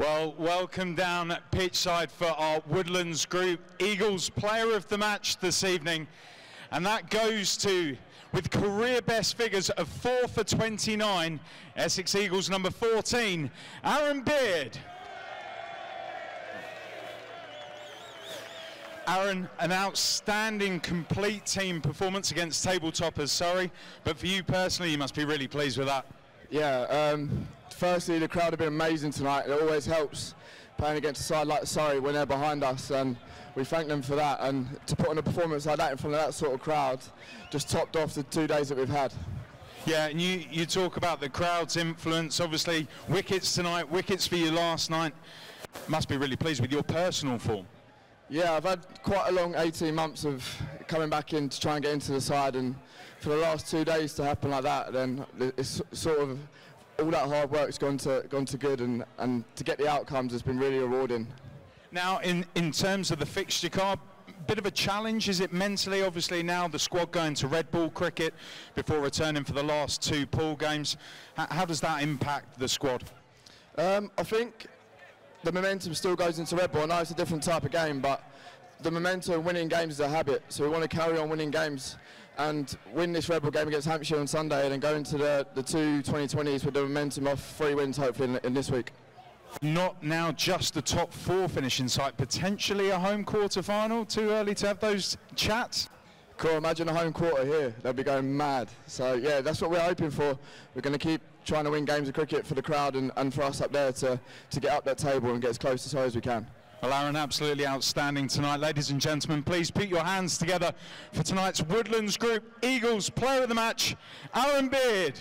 Well, welcome down pitchside for our Woodlands group. Eagles player of the match this evening. And that goes to, with career best figures of 4 for 29, Essex Eagles number 14, Aaron Beard. Aaron, an outstanding complete team performance against tabletoppers, Surrey. But for you personally, you must be really pleased with that. Yeah, um, firstly, the crowd have been amazing tonight. It always helps playing against a side like Surrey when they're behind us, and we thank them for that. And to put on a performance like that in front of that sort of crowd just topped off the two days that we've had. Yeah, and you, you talk about the crowd's influence. Obviously, wickets tonight, wickets for you last night. Must be really pleased with your personal form. Yeah, I've had quite a long 18 months of coming back in to try and get into the side, and for the last two days to happen like that, then it's sort of all that hard work's gone to gone to good, and, and to get the outcomes has been really rewarding. Now, in in terms of the fixture card, bit of a challenge is it mentally? Obviously, now the squad going to red ball cricket before returning for the last two pool games. How, how does that impact the squad? Um, I think the momentum still goes into red ball. I know it's a different type of game, but the momentum of winning games is a habit, so we want to carry on winning games and win this red ball game against Hampshire on Sunday and then go into the, the two 2020s with the momentum of three wins hopefully in, in this week. Not now just the top four finish in sight, potentially a home quarter final. Too early to have those chats? Cool, imagine a home quarter here. They'll be going mad. So yeah, that's what we're hoping for. We're going to keep trying to win games of cricket for the crowd and, and for us up there to, to get up that table and get as close to Surrey as we can. Well, Aaron, absolutely outstanding tonight. Ladies and gentlemen, please put your hands together for tonight's Woodlands Group Eagles player of the match, Aaron Beard.